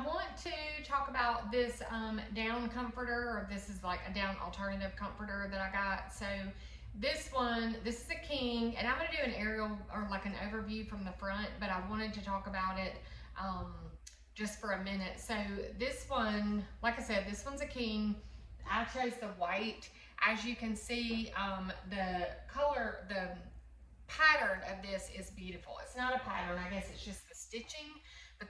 I want to talk about this um, down comforter, or this is like a down alternative comforter that I got. So this one, this is a king, and I'm gonna do an aerial or like an overview from the front, but I wanted to talk about it um, just for a minute. So this one, like I said, this one's a king. I chose the white. As you can see, um, the color, the pattern of this is beautiful. It's not a pattern, I guess it's just the stitching,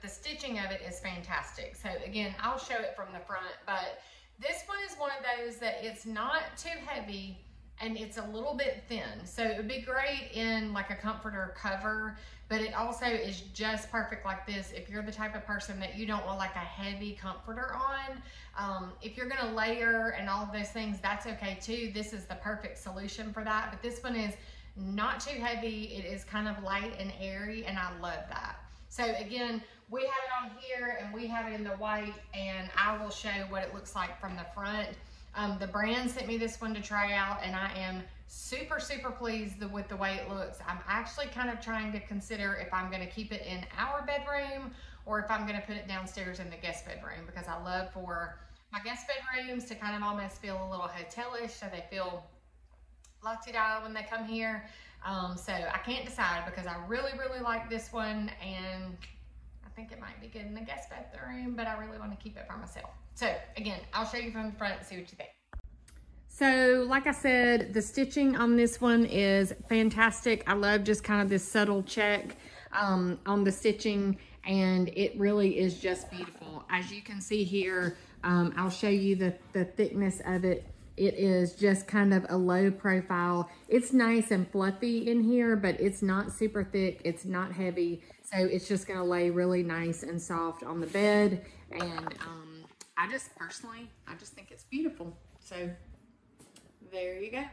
the stitching of it is fantastic. So again, I'll show it from the front, but this one is one of those that it's not too heavy and it's a little bit thin. So it would be great in like a comforter cover, but it also is just perfect like this if you're the type of person that you don't want like a heavy comforter on. Um, if you're gonna layer and all of those things, that's okay too. This is the perfect solution for that, but this one is not too heavy. It is kind of light and airy, and I love that. So again, we have it on here and we have it in the white, and I will show what it looks like from the front. Um, the brand sent me this one to try out, and I am super, super pleased with the way it looks. I'm actually kind of trying to consider if I'm gonna keep it in our bedroom or if I'm gonna put it downstairs in the guest bedroom because I love for my guest bedrooms to kind of almost feel a little hotelish so they feel la-ti-da when they come here. Um, so I can't decide because I really, really like this one and I think it might be good in the guest bathroom, but I really want to keep it for myself. So again, I'll show you from the front and see what you think. So like I said, the stitching on this one is fantastic. I love just kind of this subtle check um, on the stitching and it really is just beautiful. As you can see here, um, I'll show you the, the thickness of it. It is just kind of a low profile. It's nice and fluffy in here, but it's not super thick. It's not heavy. So it's just gonna lay really nice and soft on the bed. And um, I just personally, I just think it's beautiful. So there you go.